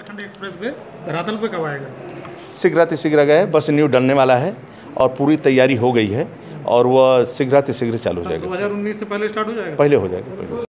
Bundelkhand express way धरातल पे कब आएगा? शीघ्रातिशीघ्र गए बस न्यू डलने वाला है और पूरी तैयारी हो गई है और वह शीघ्रातिशीघ्र चालू हो जाएगा। 2019 से पहले स्टार्ट हो जाएगा? पहले हो जाएगा पहले